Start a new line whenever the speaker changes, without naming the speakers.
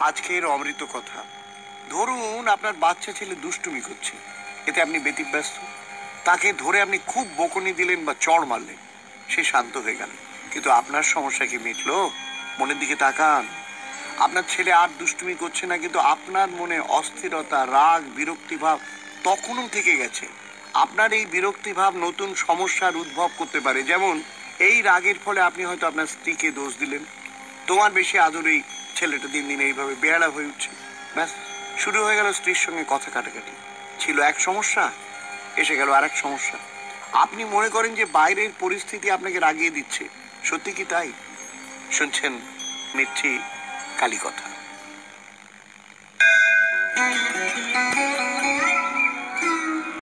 আজকের অমৃত কথা। ধরুন আপনার বাচ্চা ছেলে দুষ্টুমি করছে। এতে আপনি ব্যতিব্যস্ত। তাকে ধরে আপনি খুব বকুনি দিলেন বা চড় মারলেন। সে শান্ত হয়ে গেল। কিন্তু আপনার সমস্যা কি মিটলো? মনের দিকে তাকান। আপনার ছেলে আর দুষ্টুমি করছে না, কিন্তু আপনার মনে অস্থিরতা, রাগ বিরক্তি ভাব তখনও থেকে গেছে। আপনার এই বিরক্তি ভাব নতুন সমস্যার উদ্ভব করতে পারে। যেমন, এই রাগের ফলে আপনি হয়তো আপনার স্ত্রীকে দোষ দিলেন। তোমার বেশি আদরেই ছেলেটা দিন দিন এইভাবে বেয়ারা হয়ে উঠছে। ব্যাস, শুরু হয়ে গেল স্ত্রীর সঙ্গে কথা কাটাকাটি। ছিল এক সমস্যা, এসে গেল আরেক সমস্যা। আপনি মনে করেন যে বাইরের পরিস্থিতি আপনাকে রাগিয়ে দিচ্ছে? সত্যি কি তাই? শুনছেন মিথ্যে কালী কথা